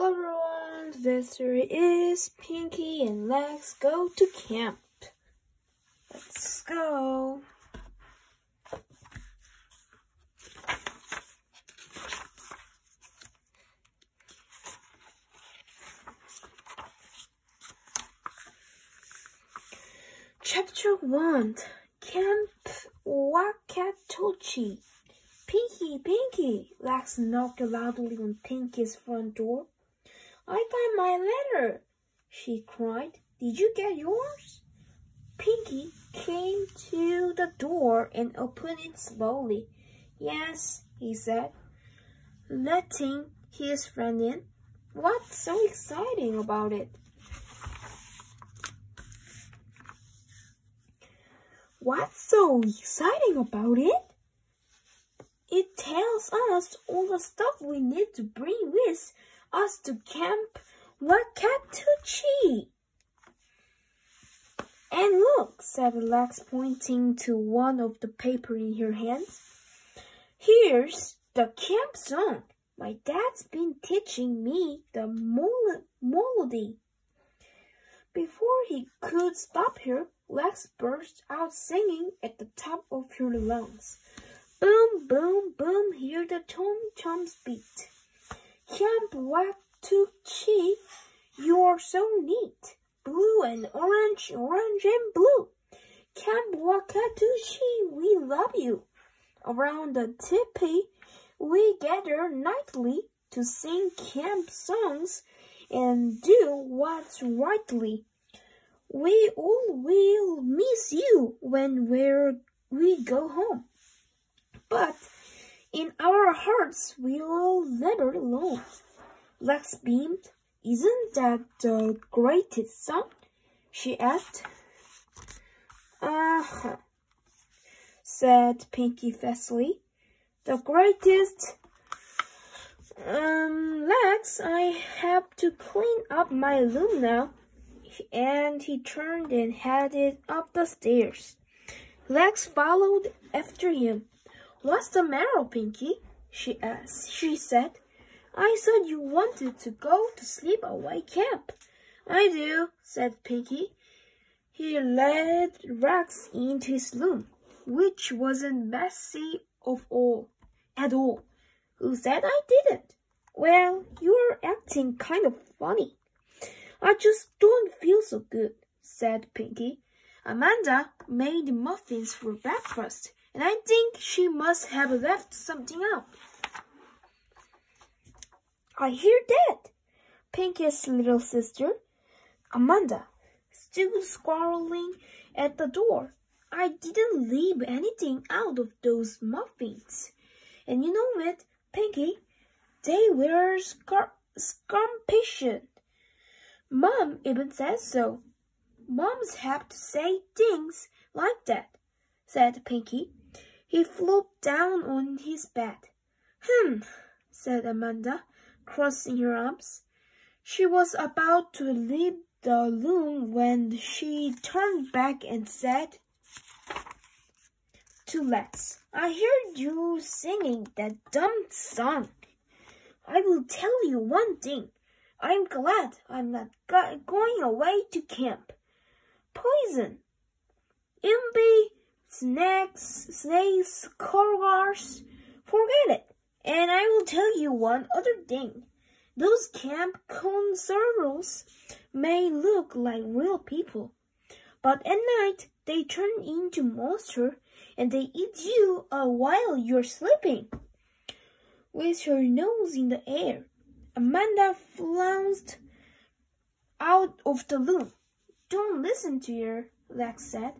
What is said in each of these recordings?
Hello everyone, this is Pinky and let's go to camp. Let's go. Chapter 1 Camp Wakatochi Pinky, Pinky! Lex knocked loudly on Pinky's front door. I got my letter, she cried. Did you get yours? Pinky came to the door and opened it slowly. Yes, he said, letting his friend in. What's so exciting about it? What's so exciting about it? It tells us all the stuff we need to bring with us to Camp Wakatochi. And look, said Lex, pointing to one of the paper in her hands. Here's the camp song. My dad's been teaching me the melody. Before he could stop her, Lex burst out singing at the top of her lungs. Boom, boom, boom, hear the tom-toms beat. Camp Wakatochi, you're so neat. Blue and orange, orange and blue. Camp Wakatochi, we love you. Around the teepee, we gather nightly to sing camp songs and do what's rightly. We all will miss you when we're, we go home. But in our hearts we'll never alone. Lex beamed. Isn't that the greatest song? She asked. Uh-huh, said Pinky fastly. The greatest... Um, Lex, I have to clean up my room now. And he turned and headed up the stairs. Lex followed after him. What's the matter, Pinky? She asked. She said, I thought you wanted to go to sleep away camp. I do, said Pinky. He led Rex into his room, which wasn't messy of all, at all. Who said I didn't? Well, you're acting kind of funny. I just don't feel so good, said Pinky. Amanda made muffins for breakfast and I think she must have left something out. I hear that. Pinky's little sister, Amanda, still squirreling at the door. I didn't leave anything out of those muffins. And you know what, Pinky? They were scrumptious. Mom even says so. Moms have to say things like that, said Pinky. He flopped down on his bed. Hmm, said Amanda, crossing her arms. She was about to leave the room when she turned back and said to Lex, I heard you singing that dumb song. I will tell you one thing. I'm glad I'm not going away to camp. Poison. Imbi snakes, snakes, cars. Forget it. And I will tell you one other thing. Those camp conservatives may look like real people, but at night they turn into monsters and they eat you uh, while you're sleeping. With her nose in the air, Amanda flounced out of the room. Don't listen to her, Lex said.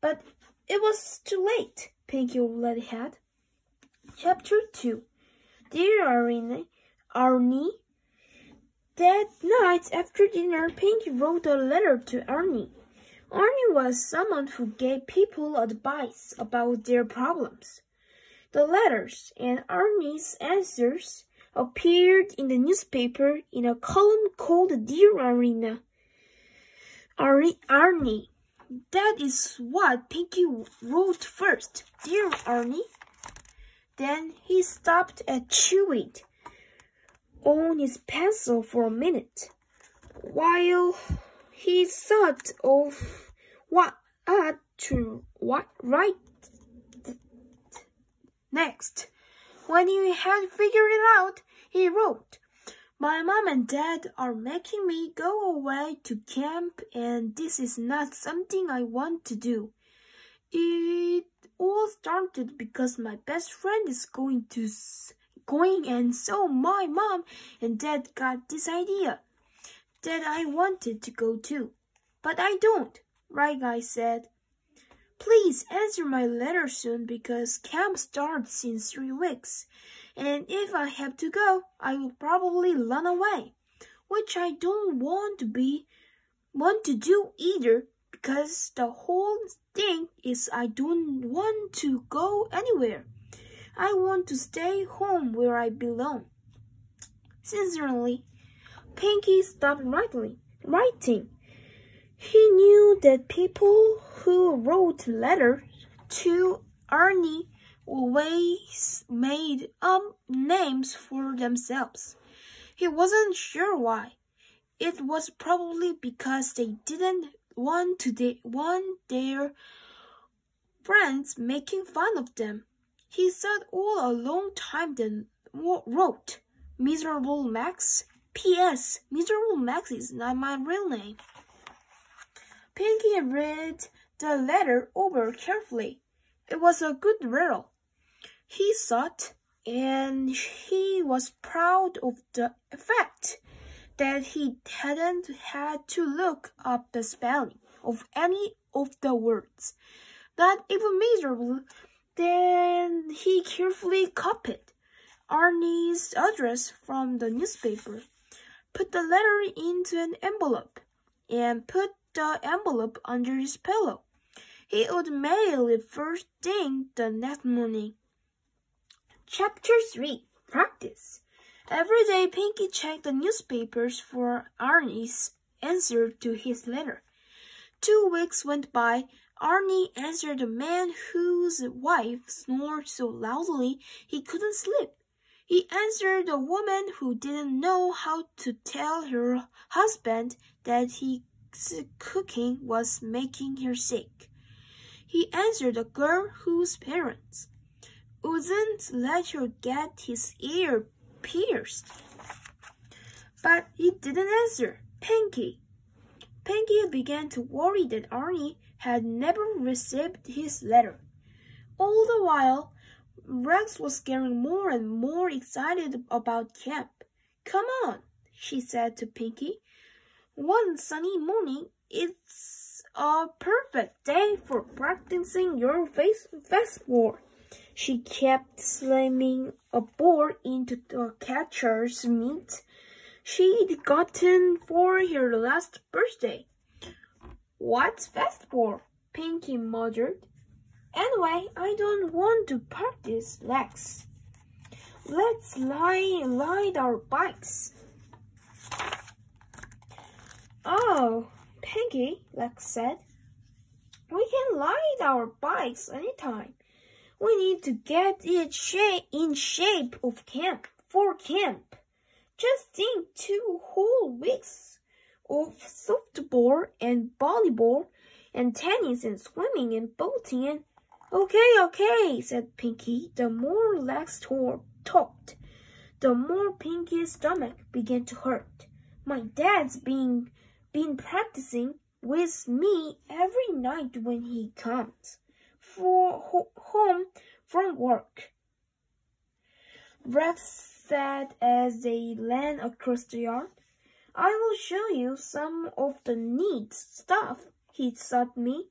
But it was too late, Pinky already had. Chapter 2 Dear Arnie, Arnie, that night after dinner, Pinky wrote a letter to Arnie. Arnie was someone who gave people advice about their problems. The letters and Arnie's answers appeared in the newspaper in a column called Dear Arena. Arnie, Arnie that is what Pinky wrote first, dear Arnie. Then he stopped at Chewy. on his pencil for a minute while he thought of what to what write next. When he had figured it out, he wrote, My mom and dad are making me go away to camp and this is not something I want to do. It all started because my best friend is going to going and so my mom and dad got this idea that I wanted to go too. But I don't, right guy said. Please answer my letter soon because camp starts in three weeks. And if I have to go, I will probably run away, which I don't want to be, want to do either because the whole thing is I don't want to go anywhere. I want to stay home where I belong. Sincerely, Pinky stopped writing. writing. He knew that people who wrote letters to Arnie always made up names for themselves. He wasn't sure why. It was probably because they didn't want to they want their friends making fun of them. He thought all a long time then wrote, Miserable Max. P.S. Miserable Max is not my real name. Pinky read the letter over carefully. It was a good riddle, he thought, and he was proud of the fact that he hadn't had to look up the spelling of any of the words. Not even miserable, then he carefully copied Arnie's address from the newspaper, put the letter into an envelope, and put the envelope under his pillow. He would mail it first thing the next morning. Chapter 3 Practice Every day Pinky checked the newspapers for Arnie's answer to his letter. Two weeks went by. Arnie answered a man whose wife snored so loudly he couldn't sleep. He answered a woman who didn't know how to tell her husband that his cooking was making her sick. He answered a girl whose parents wouldn't let her get his ear pierced. But he didn't answer. Pinky. Pinky began to worry that Arnie had never received his letter. All the while, Rex was getting more and more excited about camp. Come on, she said to Pinky. One sunny morning, it's a perfect day for practicing your face fastball. She kept slamming a ball into the catcher's mitt she'd gotten for her last birthday. What's fastball? Pinky muttered. Anyway, I don't want to practice Lex. Let's lie, ride our bikes. Oh, Pinky, Lex said. We can ride our bikes anytime. We need to get it in shape of camp for camp. Just think two whole weeks of softball and volleyball and tennis and swimming and boating and Okay, okay, said Pinky. The more Lex talked, the more Pinky's stomach began to hurt. My dad's been been practicing with me every night when he comes for ho home from work. Rex said as they ran across the yard. I will show you some of the neat stuff he taught me.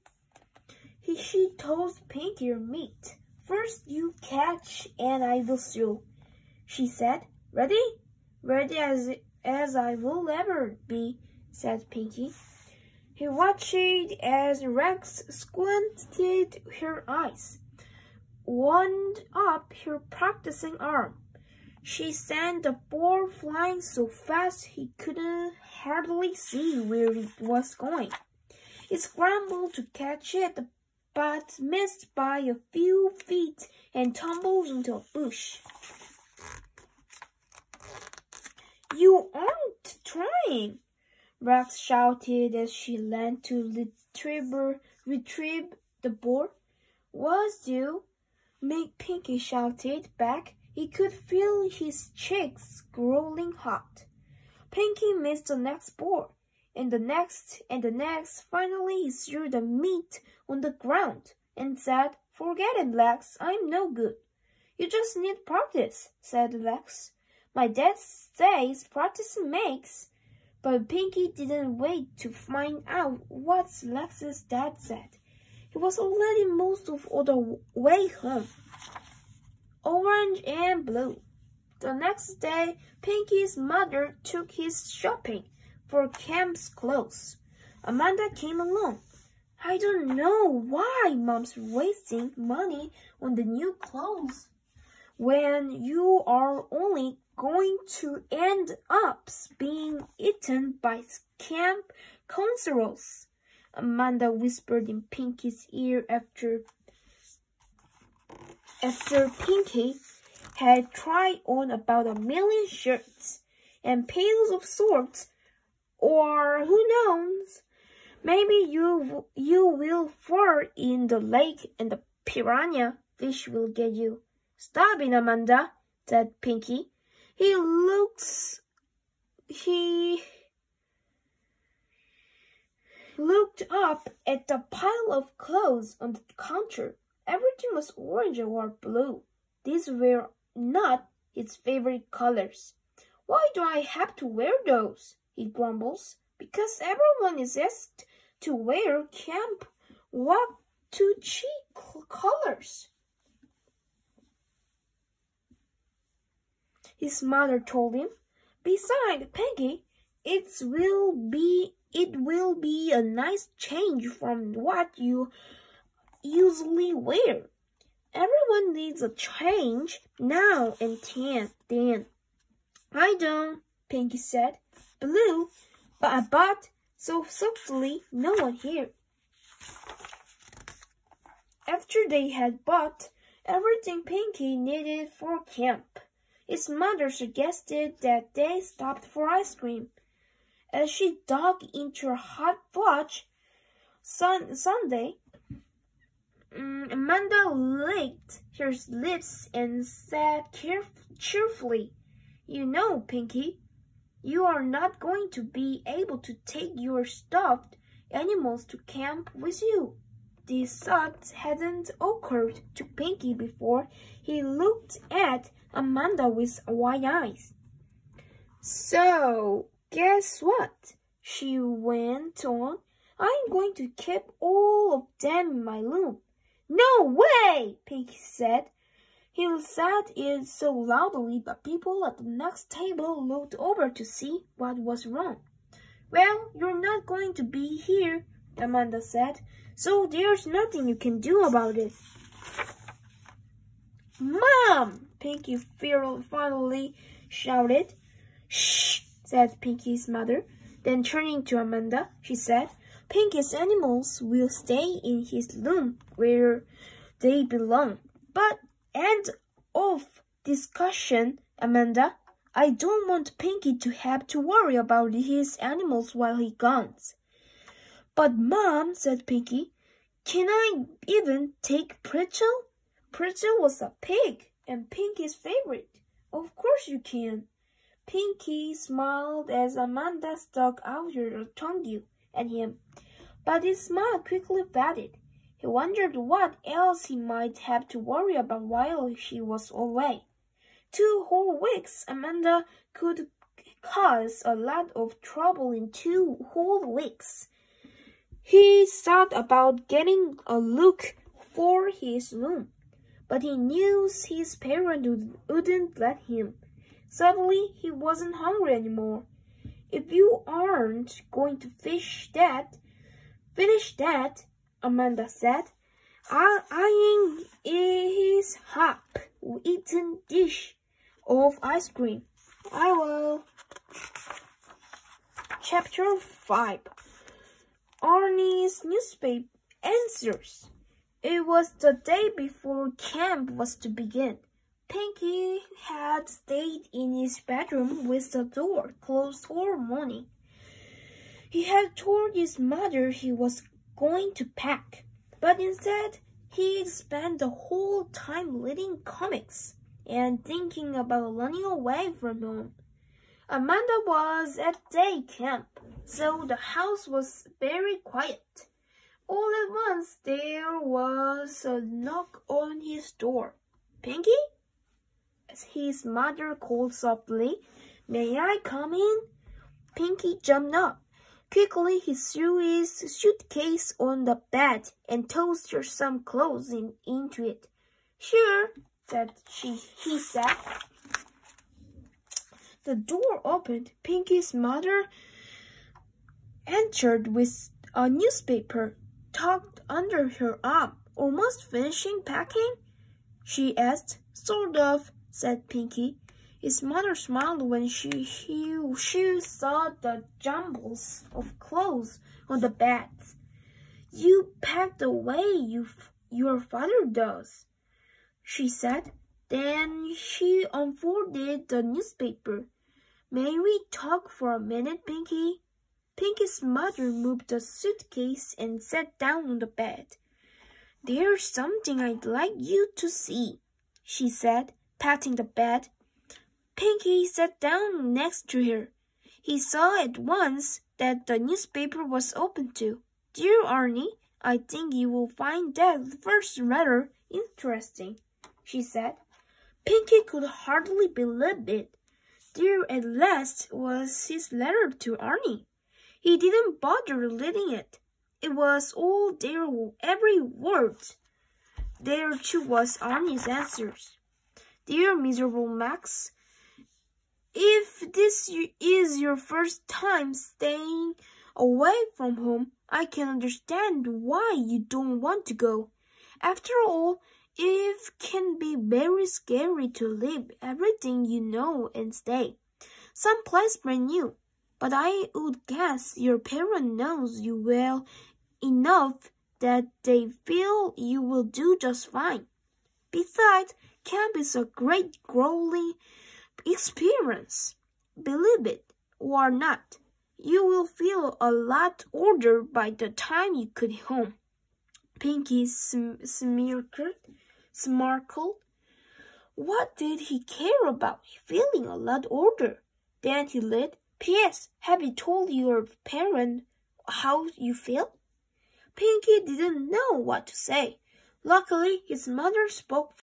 He, she told Pinky meat. First you catch and I will show, she said. Ready? Ready as, as I will ever be, said Pinky. He watched as Rex squinted her eyes, wound up her practicing arm. She sent the ball flying so fast he couldn't hardly see where it was going. He scrambled to catch it, but missed by a few feet and tumbled into a bush. You aren't trying, Rex shouted as she leaned to retrieve, retrieve the board. Was you? Make Pinky shouted back. He could feel his cheeks growing hot. Pinky missed the next board, and the next, and the next. Finally, he threw the meat on the ground and said, Forget it, Lex. I'm no good. You just need practice, said Lex. My dad says practice makes. But Pinky didn't wait to find out what Lex's dad said. He was already most of the way home. Orange and blue. The next day, Pinky's mother took his shopping for camp's clothes. Amanda came along. I don't know why mom's wasting money on the new clothes when you are only going to end up being eaten by camp counselors. Amanda whispered in Pinky's ear after after Pinky had tried on about a million shirts and pails of swords, or who knows, maybe you you will fall in the lake and the piranha fish will get you. Stop it, Amanda, said Pinky. He looks he looked up at the pile of clothes on the counter. Everything was orange or blue. These were not his favorite colors. Why do I have to wear those? he grumbles. Because everyone is asked to wear camp what to cheek colors. His mother told him. Besides, Peggy, it will be it will be a nice change from what you usually wear. Everyone needs a change now and then. I don't, Pinky said. Blue, but I bought so softly no one here. After they had bought everything Pinky needed for camp, his mother suggested that they stopped for ice cream. As she dug into her hot fudge sun Sunday, um, Amanda licked her lips and said cheerfully, You know, Pinky, you are not going to be able to take your stuffed animals to camp with you. This thought hadn't occurred to Pinky before he looked at Amanda with wide eyes. So, guess what? She went on. I'm going to keep all of them in my room. No way, Pinky said. He said it so loudly that people at the next table looked over to see what was wrong. Well, you're not going to be here, Amanda said, so there's nothing you can do about it. Mom! Pinky finally shouted. Shh, said Pinky's mother. Then turning to Amanda, she said, Pinky's animals will stay in his room where they belong. But end of discussion, Amanda. I don't want Pinky to have to worry about his animals while he goes. But Mom, said Pinky, can I even take Pritchell? Pritchell was a pig and Pinky's favorite. Of course you can. Pinky smiled as Amanda stuck out her tongue at him, but his smile quickly faded. He wondered what else he might have to worry about while she was away. Two whole weeks, Amanda could cause a lot of trouble in two whole weeks. He thought about getting a look for his room, but he knew his parents wouldn't let him. Suddenly, he wasn't hungry anymore. If you aren't going to fish that, finish that, Amanda said, eyeing his half-eaten dish of ice cream. I will. Chapter 5 Arnie's newspaper answers. It was the day before camp was to begin. Pinky had stayed in his bedroom with the door closed all morning. He had told his mother he was going to pack, but instead he spent the whole time reading comics and thinking about running away from home. Amanda was at day camp, so the house was very quiet. All at once there was a knock on his door. Pinky? His mother called softly. May I come in? Pinky jumped up. Quickly he threw his suitcase on the bed and tossed some clothes in, into it. Sure, said she. He said. The door opened. Pinky's mother entered with a newspaper tucked under her arm. Almost finishing packing? She asked. Sort of, said Pinky. His mother smiled when she, she, she saw the jumbles of clothes on the bed. You pack the way you, your father does, she said. Then she unfolded the newspaper. May we talk for a minute, Pinky? Pinky's mother moved the suitcase and sat down on the bed. There's something I'd like you to see, she said, patting the bed. Pinky sat down next to her. He saw at once that the newspaper was open to. Dear Arnie, I think you will find that first letter interesting, she said. Pinky could hardly believe it. There at last was his letter to Arnie. He didn't bother reading it. It was all there, every word. There too was Arnie's answers. Dear miserable Max, if this is your first time staying away from home, I can understand why you don't want to go. After all, it can be very scary to leave everything you know and stay. Someplace brand new. But I would guess your parent knows you well enough that they feel you will do just fine. Besides, camp is a great growing experience. Believe it or not, you will feel a lot older by the time you get home. Pinky sm smirked. What did he care about feeling a lot older? Then he lit. P.S. Have you told your parent how you feel? Pinky didn't know what to say. Luckily, his mother spoke